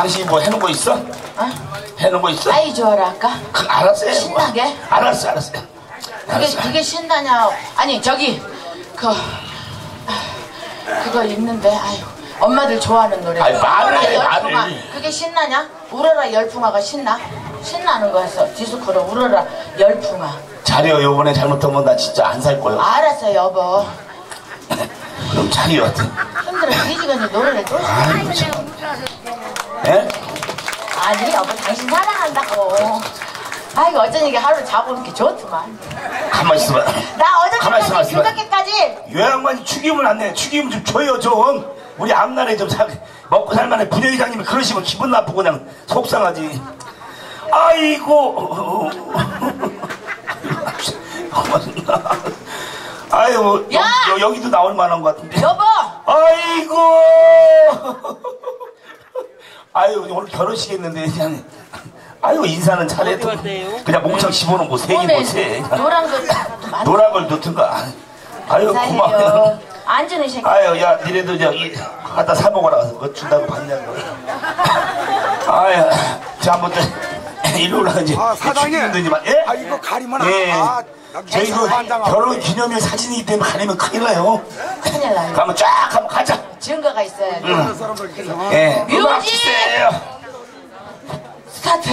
당신이 뭐 해놓은 거 있어? 어? 해놓은 거 있어? 아이 좋아라 아까 그, 알았어요. 신나게? 알았어, 알았어. 그게 알았어. 그게 신나냐 아니 저기 그 아, 그거 있는데 아유 엄마들 좋아하는 노래 아이, 말을 해, 울어라, 열풍아. 말을. 그게 신나냐 울어라 열풍아가 신나 신나는 거였어 디스코로 울어라 열풍아 자려, 요번에 잘못하면 나 진짜 안 살 거야. 알았어 여보 그럼 자려. 힘들어 뒤지겠네 노래를 또 아이고, 참. 예? 아니 여보 당신 사랑한다고 아이고 어쩐 이게 하루 자고 이렇게 좋더만 가만히 있어봐. 나 가만히 있어봐, 어저께까지 있어봐. 그저께까지 요양반이 축임을 안 내. 축임 좀 줘요, 좀. 우리 앞날에 좀 사, 먹고 살만한 부녀회장님이 그러시면 기분 나쁘고 그냥 속상하지. 아이고. 아유, 야! 여, 여기도 나올 만한 것 같은데. 여보 아이고. 아유, 오늘 결혼식 했는데, 그냥. 아유, 인사는 잘해도. 그냥 몽창 씹어놓은 뭐, 세기 오늘 뭐, 세. 노란 거 많이 노란 걸 넣든가. 아유, 고마워. 살려 앉으는 새끼 아유, 야, 니네도 저기, 갖다 사 먹어라. 그거 준다고 받냐고. 아유, 자, 한번 또, 일로 올라가지. 아, 사장님. 되지만, 예? 아, 이거 가리면 예. 아, 나 저희 그. 결혼 기념일 사진이기 때문에 가리면 큰일 나요. 큰일 나요 가리면 쫙 한번 가자. 증거가 있어야 돼 예. 음악 music! 스타트